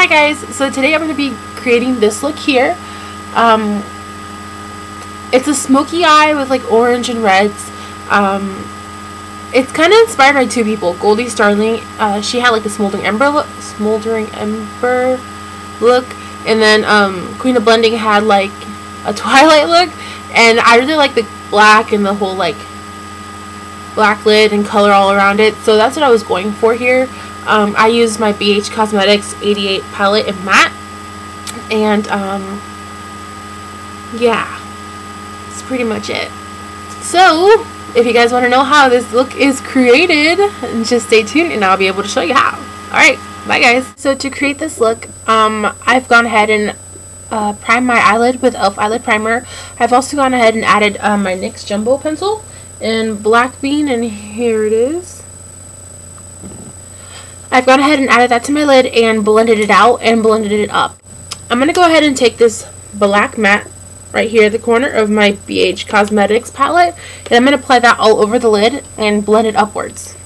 Hi guys, so today I'm going to be creating this look here. Um, it's a smoky eye with like orange and reds. Um, it's kind of inspired by two people. Goldie Starling, uh, she had like the smoldering ember look, smoldering ember look, and then um, Queen of Blending had like a twilight look. And I really like the black and the whole like black lid and color all around it. So that's what I was going for here. Um, I use my BH Cosmetics 88 palette in matte. And, um, yeah. That's pretty much it. So, if you guys want to know how this look is created, just stay tuned and I'll be able to show you how. Alright, bye guys. So to create this look, um, I've gone ahead and uh, primed my eyelid with e.l.f. Eyelid Primer. I've also gone ahead and added uh, my NYX Jumbo Pencil in Black Bean, and here it is. I've gone ahead and added that to my lid and blended it out and blended it up. I'm going to go ahead and take this black matte right here at the corner of my BH Cosmetics palette and I'm going to apply that all over the lid and blend it upwards.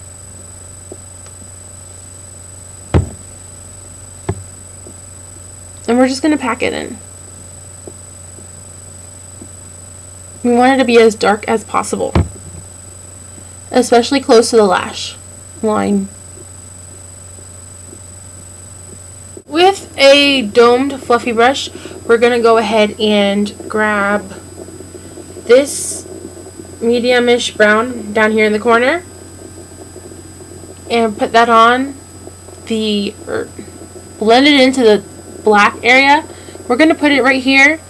And we're just going to pack it in. We want it to be as dark as possible, especially close to the lash line. With a domed fluffy brush, we're going to go ahead and grab this medium-ish brown down here in the corner and put that on the, or blend it into the black area. We're going to put it right here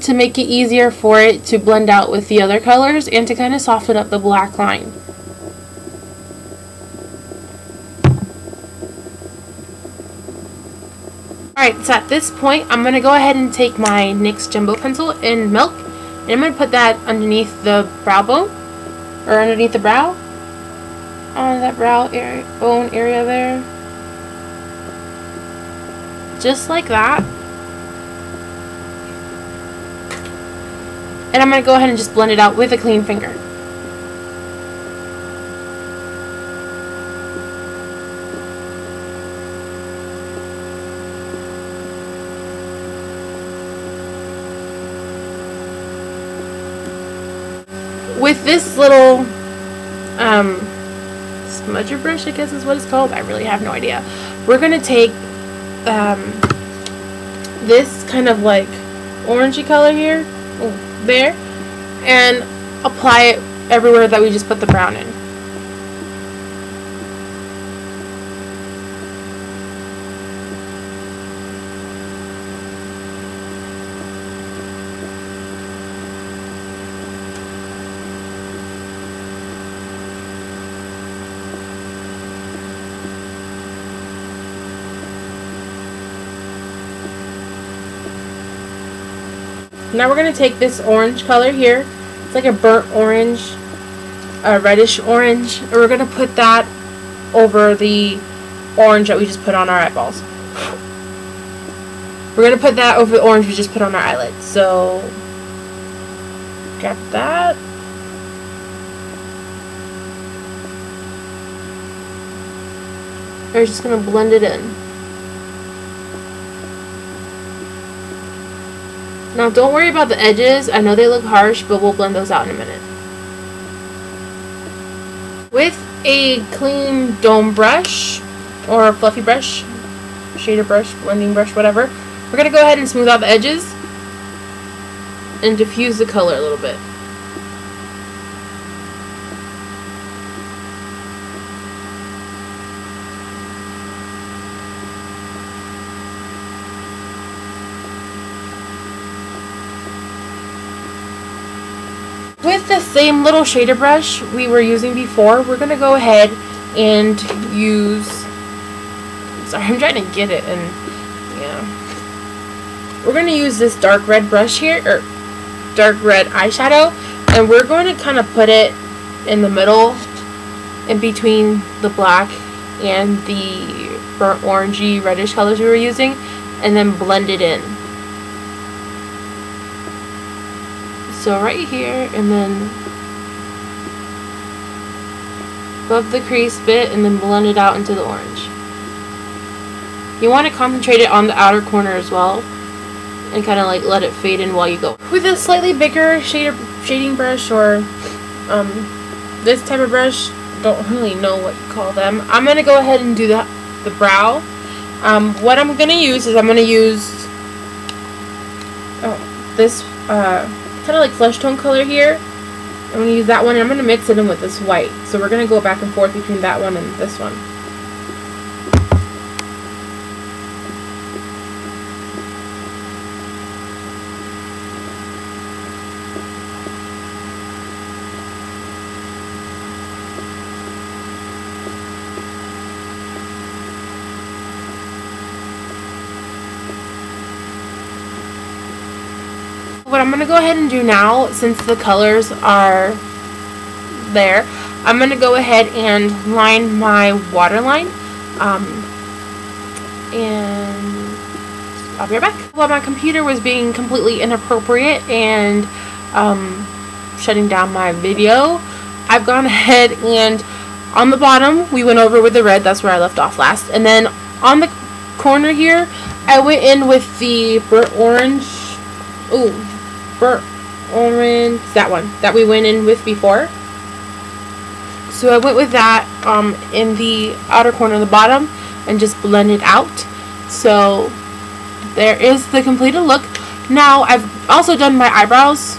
to make it easier for it to blend out with the other colors and to kind of soften up the black line. Alright, so at this point, I'm going to go ahead and take my NYX Jumbo Pencil in Milk, and I'm going to put that underneath the brow bone, or underneath the brow, on that brow area, bone area there. Just like that. And I'm going to go ahead and just blend it out with a clean finger. With this little um, smudger brush, I guess is what it's called. I really have no idea. We're going to take um, this kind of like orangey color here, there, and apply it everywhere that we just put the brown in. Now we're going to take this orange color here. It's like a burnt orange, a reddish orange. And we're going to put that over the orange that we just put on our eyeballs. We're going to put that over the orange we just put on our eyelids. So, get that. We're just going to blend it in. Now don't worry about the edges. I know they look harsh, but we'll blend those out in a minute. With a clean dome brush, or a fluffy brush, shader brush, blending brush, whatever, we're going to go ahead and smooth out the edges and diffuse the color a little bit. With the same little shader brush we were using before, we're going to go ahead and use, sorry, I'm trying to get it, and yeah, we're going to use this dark red brush here, or dark red eyeshadow, and we're going to kind of put it in the middle, in between the black and the burnt orangey reddish colors we were using, and then blend it in. So right here, and then above the crease bit, and then blend it out into the orange. You want to concentrate it on the outer corner as well. And kind of like let it fade in while you go. With a slightly bigger shader, shading brush or um, this type of brush, don't really know what you call them. I'm going to go ahead and do the, the brow. Um, what I'm going to use is I'm going to use oh, this uh, kind of like flesh tone color here. I'm going to use that one and I'm going to mix it in with this white. So we're going to go back and forth between that one and this one. What I'm going to go ahead and do now, since the colors are there, I'm going to go ahead and line my waterline. Um, and I'll be right back. While my computer was being completely inappropriate and um, shutting down my video, I've gone ahead and on the bottom, we went over with the red. That's where I left off last. And then on the corner here, I went in with the burnt orange. Ooh, burnt orange, that one that we went in with before. So I went with that um, in the outer corner of the bottom and just blend it out. So there is the completed look. Now I've also done my eyebrows.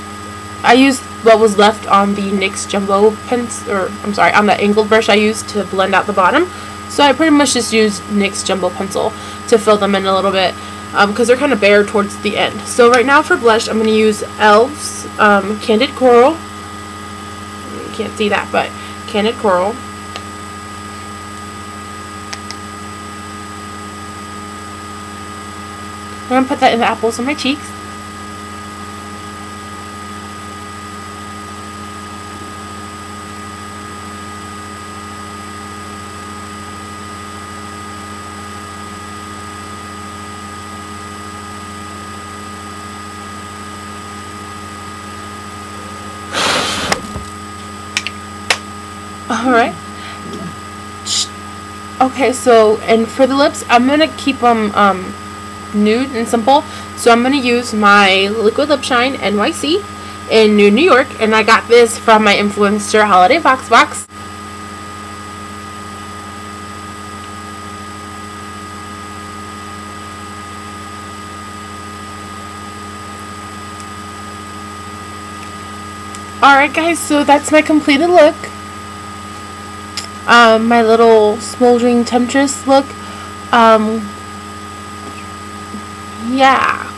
I used what was left on the NYX Jumbo pencil, or I'm sorry, on the angled brush I used to blend out the bottom. So I pretty much just used NYX Jumbo Pencil to fill them in a little bit because um, they're kind of bare towards the end. So right now for blush, I'm going to use e.l.f.'s um, Candid Coral. You can't see that, but Candid Coral. I'm going to put that in the apples on my cheeks. Alright. Okay, so, and for the lips, I'm going to keep them um, nude and simple. So I'm going to use my Liquid Lip Shine NYC in Nude New York. And I got this from my Influenster Holiday Vox Box. Alright guys, so that's my completed look um, my little smoldering temptress look. Um, yeah.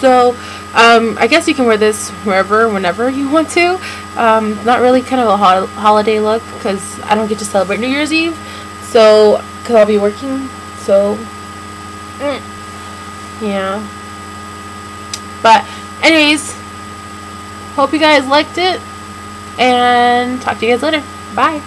So, um, I guess you can wear this wherever, whenever you want to. Um, not really kind of a ho holiday look because I don't get to celebrate New Year's Eve. So, because I'll be working. So, mm, yeah. But, anyways, hope you guys liked it. And talk to you guys later. Bye.